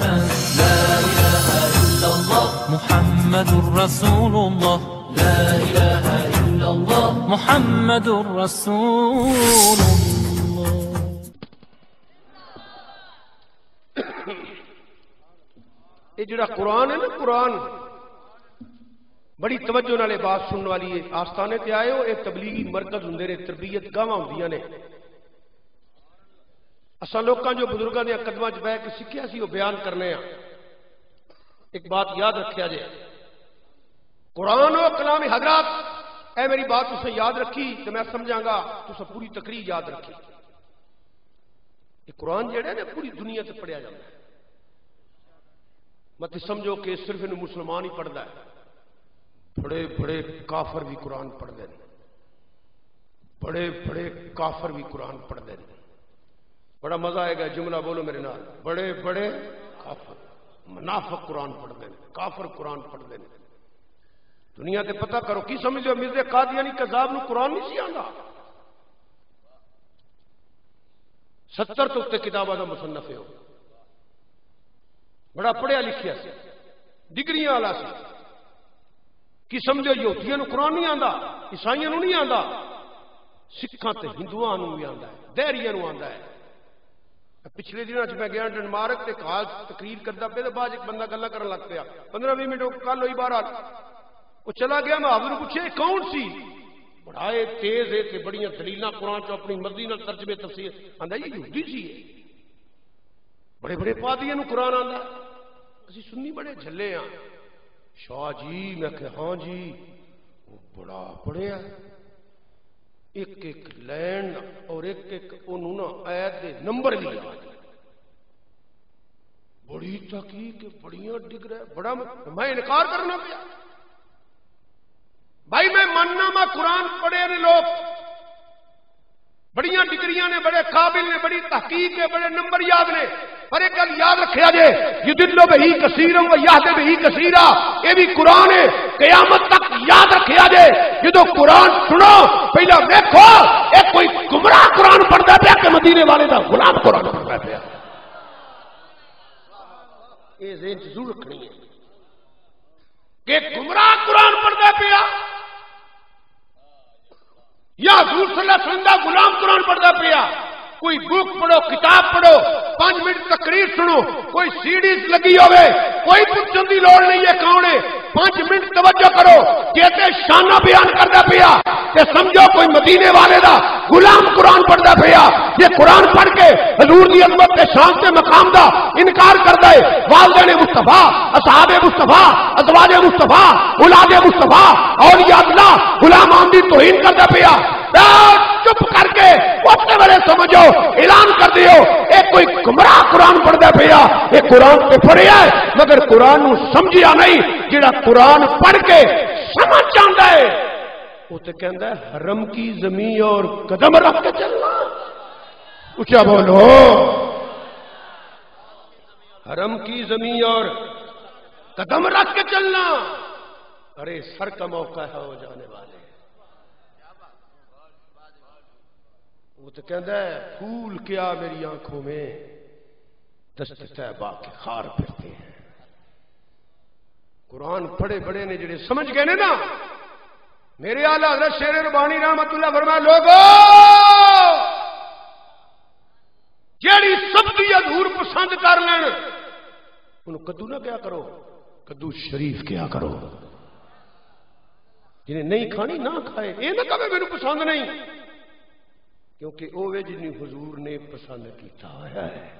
لا إله إلا الله محمد رسول الله لا إله إلا الله محمد رسول الله یہ جڑا قرآن ہے نا، قرآن. بڑی توجہ نالے بات سننے والی ہے آستانے تے آئے ہو ایک تبلیغی مرکز ہوں نے تربیت گاواں ہوں نے. اساں لوکاں جو بزرگاں دے قدماں چ بیٹھ کے سکھیا سی، وہ بیان کرنے ہیں ایک بات یاد رکھیا جائے قرآن و کلام حضرات، اے میری بات اسے یاد رکھی تو میں سمجھاں گا تو اسے پوری تقریر یاد رکھی۔ یہ قرآن جڑا ہے نا، پوری دنیا سے پڑھیا جاتا ہے۔ مت سمجھو کہ صرف انہوں مسلمان ہی پڑھتا ہے۔ بڑے بڑے کافر بھی قرآن پڑھتے ہیں۔ بڑے بڑے کافر بھی قرآن پڑھتے ہیں۔ بڑا مزہ آئے گا، جملہ بولو میرے نال۔ بڑے بڑے کافر، منافق قرآن پڑھتے ہیں، کافر قرآن پڑھتے ہیں۔ دنیا تے پتہ کرو، کی سمجھ لو مرزے قادیانی یعنی کذاب نو قرآن نہیں سی آندا۔ ستر تو اتنے کتاباں کا مصنف ہے بڑا پڑھیا لکھیا سی۔ ڈگریاں والا سی۔ کی سمجھو یہودیاں نو قرآن نہیں آندا، عیسائیاں نو نہیں آندا۔ سکھاں تے ہندوؤں نو بھی آندا ہے، دہریاں نو آندا ہے۔ پچھلے دنوں چ میں گیا ڈنمارک تے خاص تقریر کرتا پہ تو بعد ایک بندہ گلا کرن لگ پیا۔ پندرہ بھی منٹ کل ہوئی بارہ۔ وہ چلا گیا، میں حاضر پوچھے کون سی؟ بڑا تیز ہے تے بڑیاں دلیلاں قرآن چ اپنی مرضی نال ترجمے تفسیر۔ آندا، یہ یہودی سی ہے۔ بڑے بڑے پادیاں نو قرآن آندا۔ اسی سنی بڑے جھلے ہاں۔ شاہ جی میں کہ ہاں جی وہ بڑا پڑھیا۔ ایک ایک لین اور ایک ایک انہوں نا آیت دے نمبر بھی یاد بڑی تحقیق، بڑیاں ڈگ رہا بڑا میں انکار کرنا پیا۔ بھائی میں ماننا میں قرآن پڑھے نے لوگ۔ بڑیاں ڈگریاں نے، بڑے قابل نے، بڑی تحقیق ہے، بڑے نمبر یاد نے۔ پر ایک گل یاد رکھا جے۔ یہ دلو بہی کثیرم و یاد بہی کثیرہ۔ یہ بھی قرآن ہے۔ قیامت تک یاد رکھا جے۔ جدو قرآن سنو، پہلا دیکھو یہ کوئی گمراہ قرآن پڑھتا پیا کہ مدینے والے دا غلام قرآن پڑھتا پیا؟ ذہن ضرور رکھنی ہے۔ کہ گمراہ قرآن پڑھتا پیا، یا حضور صلی اللہ علیہ وسلم دا غلام قرآن پڑھتا پیا۔ کوئی بک پڑھو، کتاب پڑھو، پانچ منٹ تقریر سنو، کوئی سیڈیز لگی ہوئے، کوئی پوچھنے کی لوڑ نہیں ہے کون ہے۔ پانچ منٹ توجہ کرو کہتے شانہ بیان کرتا پیا کہ سمجھو کوئی مدینے والے دا غلام قرآن پڑھتا پیا۔ یہ قرآن پڑھ کے حضور دی عظمت کے شان سے مقام دا انکار کرتا ہے، والدین مصطفیٰ، اصحاب مصطفیٰ، ازواج مصطفیٰ، اولاد مصطفیٰ، اولیاء اللہ غلامان دی توہین کرتا پیا۔ چپ کر کے اپنے بڑے سمجھو، اعلان کر دیو اے کوئی گمراہ قرآن پڑھتا پیا یہ قرآن پہ پڑھیا ہے، مگر قرآن نو سمجھیا نہیں، جڑا قرآن پڑھ کے سمجھ جانا ہے وہ تو کہندا ہے، حرم کی زمین اور قدم رکھ کے چلنا۔ اچھا بولو۔ حرم کی زمین اور قدم رکھ کے چلنا۔ ارے، سر کا موقع ہے، ہو جانے والے۔ تو کہندا ہے، پھول کیا میری آنکھوں میں دست طیبہ کے خار پھرتے ہیں۔ قرآن پڑھے بڑے نے جڑے سمجھ گئے نے نا، میرے آلہ حضرت شیر ربانی رحمت اللہ فرمایا، لوگو! جیڑی سبزی ادھور پسند کر لین، انہوں کدو نہ کیا کرو، کدو شریف کیا کرو۔ جنہیں نہیں کھانی، نہ کھائے، یہ نہ کہے میرے پسند نہیں۔ کیونکہ وہ جن حضور نے پسند کیتا ہوا ہے۔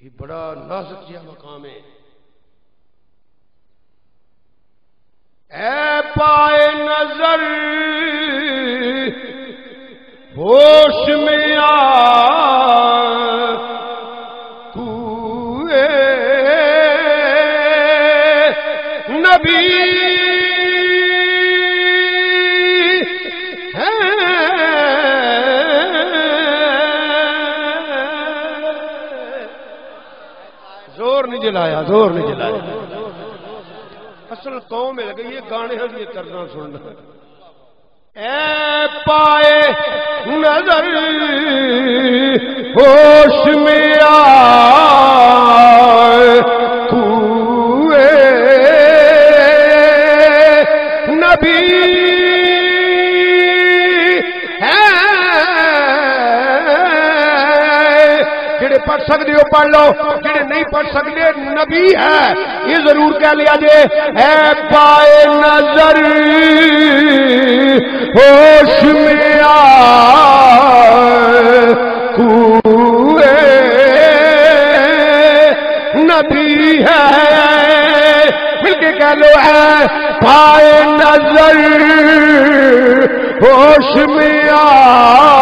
یہ بڑا نازک جہا مقام ہے۔ اے پائے نظر ہم یہ کرنا سننا اے پائے نظر، ہوش میں آئے نبی۔ پڑھ سکتے ہو، پڑھ لو۔ جڑے پڑھ سکتے نبی ہے۔ یہ ضرور کہہ لیا جے اے پائے نظر، ہوش میں آئے کوئے نبی ہے۔ مل کے کہہ لو ہے پائے نظر، ہوش میں آئے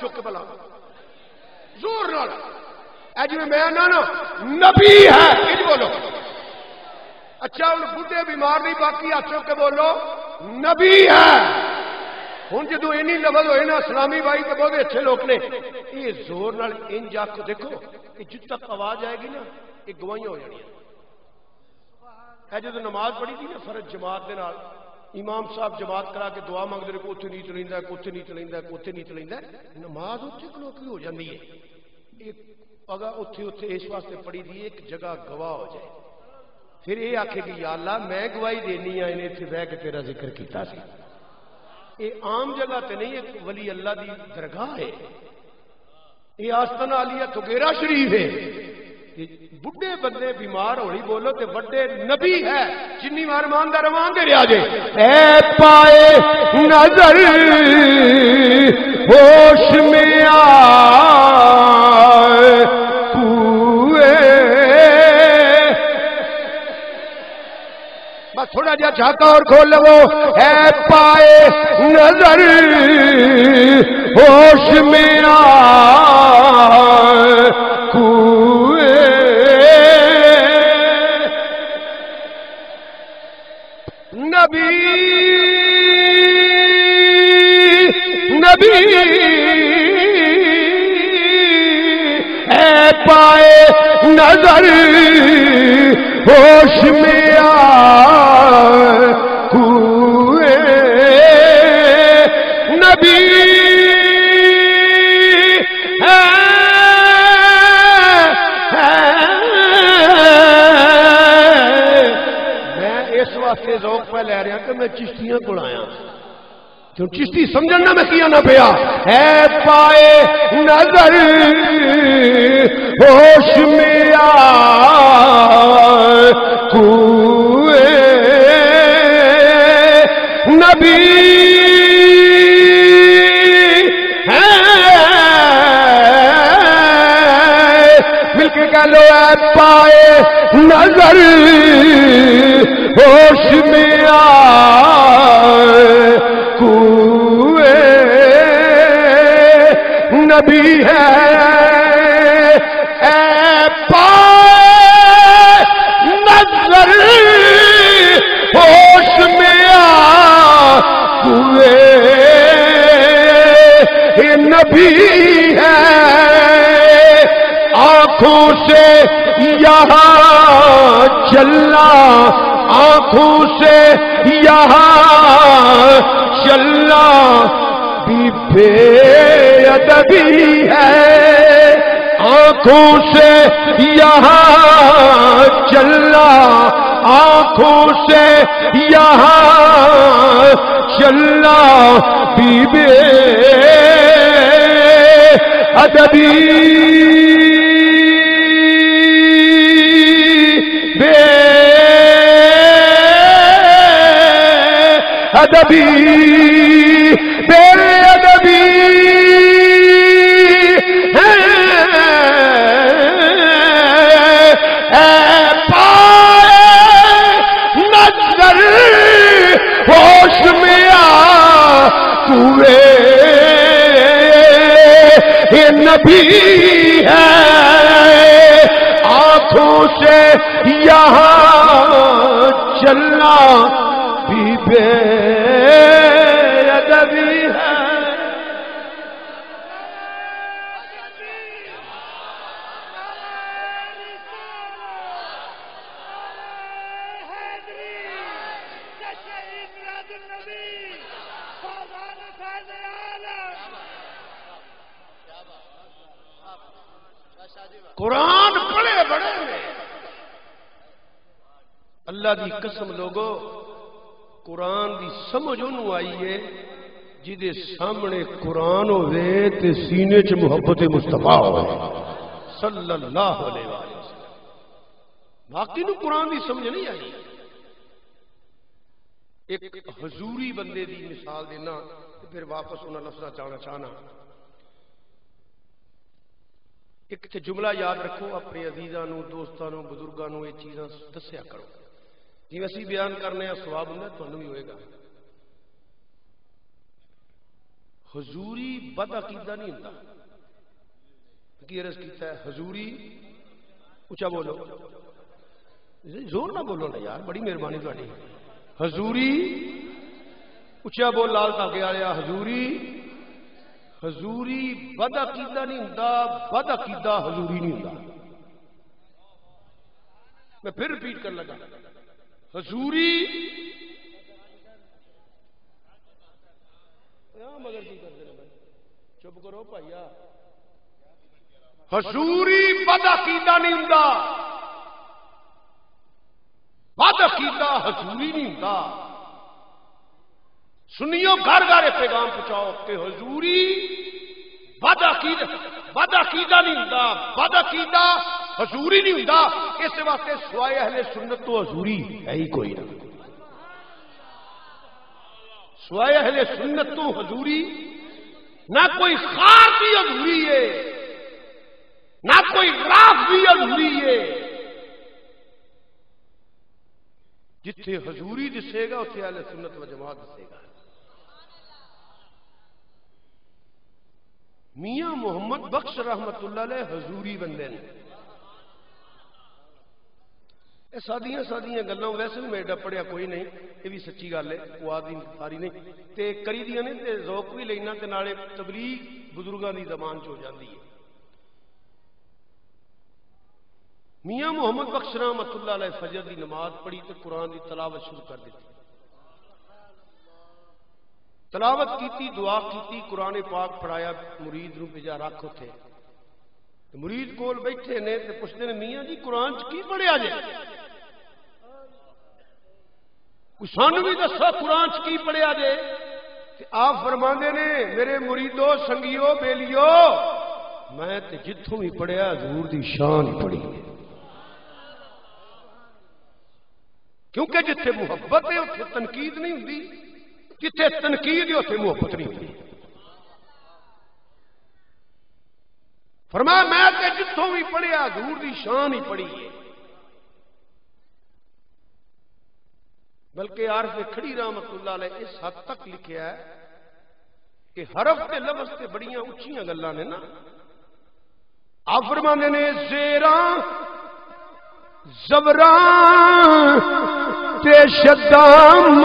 چک کے بلا۔ زور نال۔ اے جی میں نا، نبی ہے یہ جی بولو۔ اچھا ہوں بڈھے بیمار نہیں، باقی ہاتھ چک کے بولو۔ نبی ہے۔ ہوں جدو اینی لفظ ہوئے نا، اسلامی بھائی تو بہت اچھے لوگ نے۔ یہ زور نال ان جا کے دیکھو، یہ جت تک آواز آئے گی نا، یہ گواہیاں ہو جانی ہے جدو نماز پڑھی تھی نا، فرض جماعت دے نال امام صاحب جماعت کرا کے دعا منگتے رہے کوتے نہیں چلیں کوتے نہیں چلیں کوتے نہیں چلیں نماز اتنے کلوکی ہو جاتی ہے۔ ایک اگا اتنے اتنے اس واسطے پڑھی دی ایک جگہ گواہ ہو جائے۔ پھر یہ آخے گی یا اللہ، میں گواہی دینی ہاں انہیں اتنے بہ کے تیرا ذکر کیتا سی۔ یہ عام جگہ تے نہیں ایک ولی اللہ دی درگاہ ہے۔ یہ آستان علیہ تگیرا شریف ہے۔ کہ بڈھے بندے بیمار ہوئی بولو تے وڈے نبی ہے، جنی مار مان دا روان دے رہا جے۔ اے پائے نظر، ہوش میں آئے کوئے بس تھوڑا جہا جھاکا اور کھول لو۔ اے پائے نظر، ہوش میں آئے نبی اے پائے نظر ہوش میں آئے کیوں چشتی سمجھنا میں کیا نہ پیا؟ ہے پائے نظر، ہوش میں آئے کوئے نبی۔ مل کے کہہ لو اے پائے نظر، ہوش میں نبی ہے۔ اے پائے نظر ہوش میں آئے۔ یہ نبی ہے۔ آنکھوں سے یہاں چلنا آنکھوں سے یہاں چلنا بھی بے ادبی ہے۔ آنکھوں سے یہاں چلنا آنکھوں سے یہاں چلنا بھی بے۔ ادبی ادبی۔ قرآن پڑھے بڑے میں اللہ دی قسم لوگو، قرآن دی سمجھ انہوں آئی ہے جدے سامنے قرآن ہوئے تے سینے چ محبت مصطفیٰ ہوئے۔ صلی اللہ علیہ وسلم۔ باقی نو قرآن دی سمجھ نہیں آئی۔ ایک حضوری بندے دی مثال دینا، پھر واپس انہاں لفظہ چاہنا چاہنا۔ ایک تے جملہ یاد رکھو، اپنے عزیزانو دوستانو بزرگانو یہ چیزاں دسیا کرو۔ جی اسی بیان کرنے ہیں سواب ہوں تو بھی ہوئے گا۔ حضوری بد عقیدہ نہیں ہوتا کی عرض کیتا ہے؟ حضوری اچھا بولو۔ زور نہ بولو نا یار، بڑی مہربانی تاری حضوری اچھا بول، لال تاکہ آ رہا حضوری۔ حضوری بد عقیدہ نہیں ہوتا بد عقیدہ حضوری نہیں ہوتا میں پھر ریپیٹ کر لگا۔ حضوری مگر کی کرتے چپ کرو بھائی حضوری بد عقیدہ نہیں ہوں بد عقیدہ حضوری نہیں ہوں سنیو، گھر گھر پیغام پہنچاؤ کہ حضوری بد عقیدہ بد عقیدہ نہیں ہوں بد عقیدہ حضوری نہیں ہوں اس واسطے سوائے اہل سنت تو حضوری ہے ہی کوئی نہ۔ سوائے اہل سنت تو حضوری، نہ کوئی خار بھی ادھوری ہے، نہ کوئی راف بھی ادھوری ہے۔ جتھے حضوری دسے گا اتنے اہل سنت و جماعت دسے گا۔ میاں محمد بخش رحمت اللہ علیہ حضوری بندے نے۔ یہ سادیاں سادیاں گلوں، ویسے بھی میڈا پڑھیا کوئی نہیں، یہ بھی سچی گل ہے، وہ آدمی ساری نہیں۔ تے کری دیا نے، تے ذوق بھی لینا، تے نالے تبلیغ بزرگاں دی زبان چ ہو جاندی ہے۔ میاں محمد بخش رحمت اللہ علیہ فجر دی نماز پڑھی، تے قرآن دی تلاوت شروع کر دیتی۔ تلاوت کیتی، دعا کیتی، قرآن پاک پڑھایا، مرید نو بجا رکھ اتے مرید کول بیٹھے نے تے پوچھتے ہیں میاں جی قرآن چ کی پڑھیا جائے سان بھی دسو قرآن کی پڑھیا جے؟ آپ فرما نے، میرے مریدو، سنگیو، بیلیو، میں جتوں بھی پڑھیا، حضور دی شان پڑھی کیونکہ جتھے محبت ہے اتنے تنقید نہیں ہوں جتھے تنقید ہے محبت نہیں ہوتی فرمایا، میں جتوں بھی پڑھیا، حضور دی شان ہی پڑھی ہے۔ بلکہ عارف کھڑی رحمت اللہ علیہ اس حد تک لکھیا ہے کہ حرف کے لفظ سے بڑی اچھیاں گلا نے نا۔ آپ فرمانے نے زیران زبران تے شدام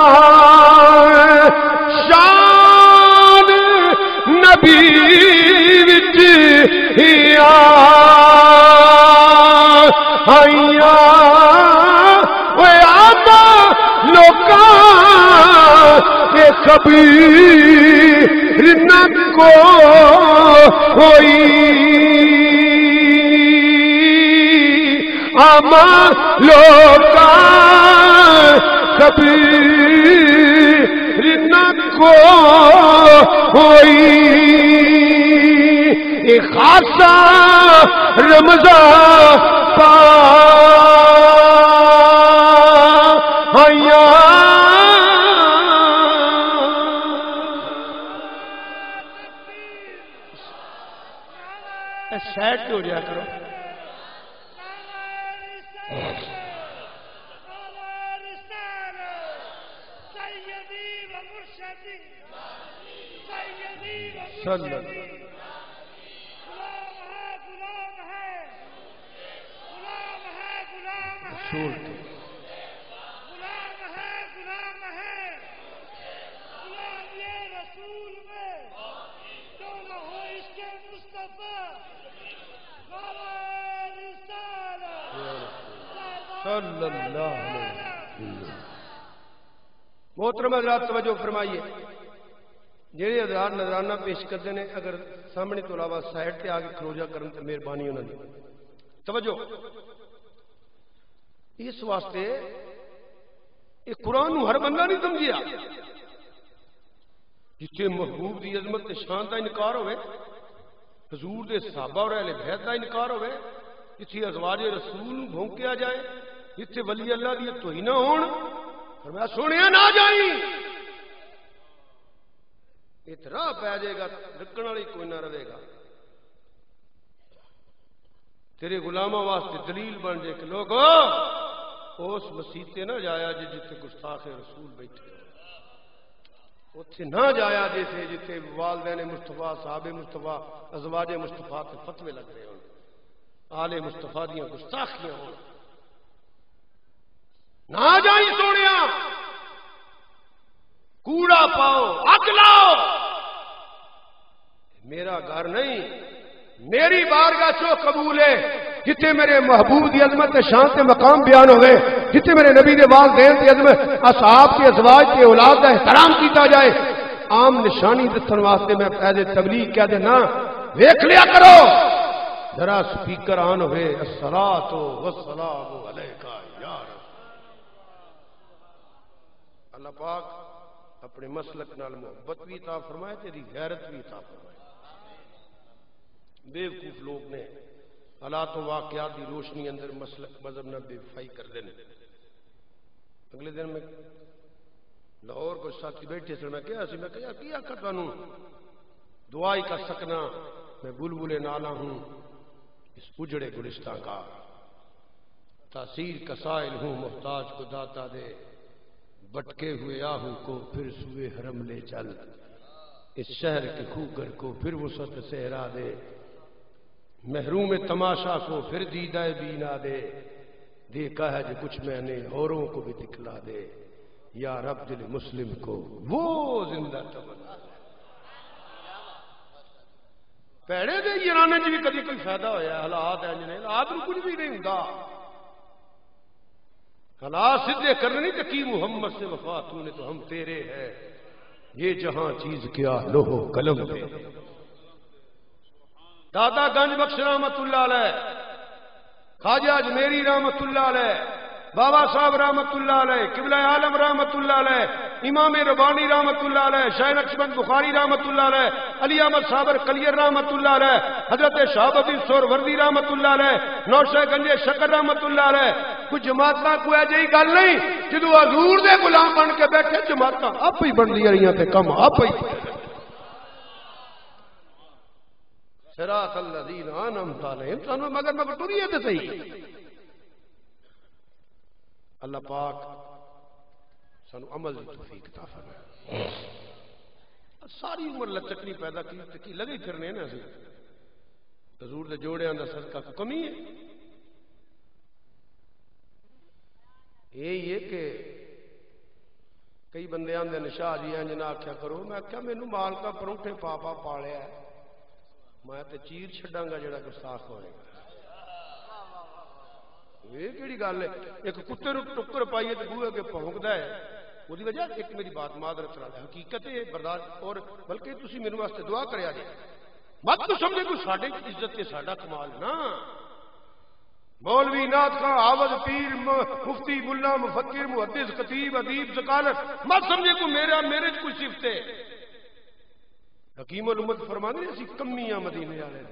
آئیا آتا لوک کبھی رن کو ہوئی۔ آما لوگ کبھی کو ہوئی۔ خاصا رمضان سیٹ ہو جایا کرو۔ رسول کے غلام ہے غلام ہے غلام یہ رسول میں جو نہ ہو اس کے مصطفیٰ نعرہ رسالت صلی اللہ علیہ محترم حضرات، توجہ فرمائیے۔ جہے حضرات نظرانہ پیش کرتے ہیں، اگر سامنے تو علاوہ سائڈ تے آ کے کھلوجا کرن تے مہربانی انہوں دی۔ توجہ۔ اس واسطے یہ قرآن ہر بندہ نہیں سمجھیا۔ جتھے محبوب دی عظمت تے شان دا انکار ہوئے، حضور دے صحابہ اور اہل بیت دا انکار ہوئے، جتھے ازواج رسول بھونکیا جائے جتھے ولی اللہ دی توہینہ ہون فرمایا سونیا نہ جائیں اترا پی جائے گا رکن والی کوئی نہ رہے گا تیرے غلاموں واسطے دلیل بن جائے کہ لوگ اس مسیتے نہ جایا جی جتنے گستاخ رسول بیٹھے اتنے نہ جایا جیسے جتنے والدین مستفا صحاب مستفا ازواج مستفا کے فتوے لگ رہے ہوں آلے مستفا دیا گستاخیاں ہوں نہ جائیں سونے کوڑا پاؤ اگ لاؤ۔ میرا گھر نہیں، میری بارگاہ چو قبول ہے۔ جتنے میرے محبوب دی عظمت شان سے مقام بیان ہوئے جتنے میرے نبی دے والدین دی عظمت، اصحاب کے ازواج کے اولاد کا احترام کیتا جائے۔ عام نشانی دسن واسطے میں پہلے تبلیغ کہہ دینا، ویکھ لیا کرو۔ ذرا سپیکر آن ہوئے الصلاۃ والسلام علیکہ یا رسول اللہ پاک اپنے مسلک نال محبت بھی عطا فرمائے تیری غیرت بھی عطا فرمائے۔ بے وقوف لوگ نے حالات و واقعات کی روشنی اندر مسلک مذہب نہ بے وفائی کر دینے اگلے دن میں لاہور کو ساتھی بیٹھے سن، میں کیا سی، میں کہا کیا کر تانوں؟ دعا ہی سکنا، میں بلبلے نالا ہوں، اس اجڑے گلستان کا۔ تاثیر کا سائل ہوں، محتاج کو داتا دے۔ بٹکے ہوئے آہو کو پھر سوئے حرم لے چل۔ اس شہر کے خوگر کو پھر وسط سہرا دے۔ محروم تماشا کو پھر دیدہ بینا دے۔ دیکھا ہے جو کچھ میں نے اوروں کو بھی دکھلا دے۔ یا رب دل مسلم کو وہ زندہ تمنا۔ پیڑے دے ایرانے جی بھی کبھی کوئی فائدہ ہویا ہے حالات ہیں جنہیں حالات کچھ بھی نہیں ہوں حالات سدھے کرنے تو کی محمد سے وفا تو نے تو ہم تیرے ہیں۔ یہ جہاں چیز کیا لوہو قلم پہ۔ دادا گنج بخش رحمت اللہ علیہ۔ خواجہ اجمیری رحمت اللہ علیہ۔ بابا صاحب رحمت اللہ علیہ۔ قبلہ عالم رحمت اللہ علیہ۔ امام ربانی رحمت اللہ علیہ۔ شاہ نقشبند بخاری رحمت اللہ علیہ۔ علی احمد صابر کلیر رحمت اللہ علیہ۔ حضرت شہاب الدین سور وردی رحمت اللہ علیہ۔ نوشہ گنج شکر رحمت اللہ علیہ۔ کچھ جماعت کوئی ایجی گل نہیں جدو حضور دے غلام بن کے بیٹھے جماعت آپ ہی بن دیا تے کم آپ ہی صراط الذین انعمت علیہم سانو مگر مگر ٹریے تے صحیح۔ اللہ پاک سانو عمل دی توفیق عطا فرمائے۔ ساری عمر لچکنی پیدا کی تے لگے پھرنے نا اسی۔ حضور دے جوڑیاں دا صدقہ کو کمی ہے۔ یہی ہے کہ کئی بندے آندے نے شاہ جی انج نہ آکھیا کرو۔ میں آکھیا مینوں مال کا پروٹھے پاپا پالیا میں تے چیر چھڈاں گا جڑا گستاخ ہوئے گا۔ یہ کیڑی گل ہے؟ ایک کتے نو ٹکر پائیے تے بوئے کے پھونکدا ہے۔ وہ وجہ ایک میری بات معذرت رہا ہے حقیقت ہے برداشت اور بلکہ تسی میرے واسطے دعا کریا جی مت تو سمجھے کوئی ساڈے عزت تے ساڈا کمال نا۔ مولوی نات خان آوز پیر مفتی ملا، مفکر، محدث، خطیب، ادیب زکالت مت سمجھے کو میرا میرے ہاں کوئی صفت ہے۔ حکیم الامت فرمانے اسی کمیاں مدینے والے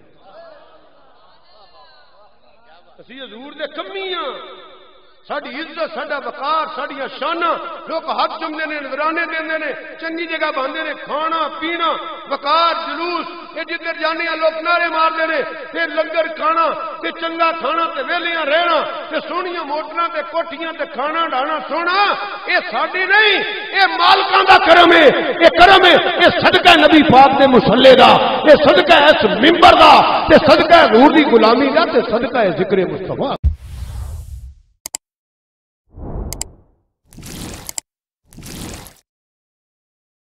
اسی حضور دے کمیاں ساری عزت، ساڈا وقار، ساڈیاں شاناں۔ لوگ ہاتھ چمنے نے، نظرانے دیندے نے۔ چنگی جگہ باندھے نے، کھانا، پینا، وقار، جلوس۔ یہ جدھر جانے لوگ نعرے مارتے نے، پھر لنگر کھانا تے چنگا کھانا تے ویلیاں رہنا تے سونیاں موٹراں تے کوٹھیاں تے کھانا ڈانا سونا، اے ساڈی نہیں، اے مالکاں دا کرم ہے۔ اے کرم ہے، اے صدقہ نبی پاک دے مصلی دا، اے صدقہ اس منبر دا تے صدقہ حضور دی غلامی دا تے صدقہ ذکر مصطفی۔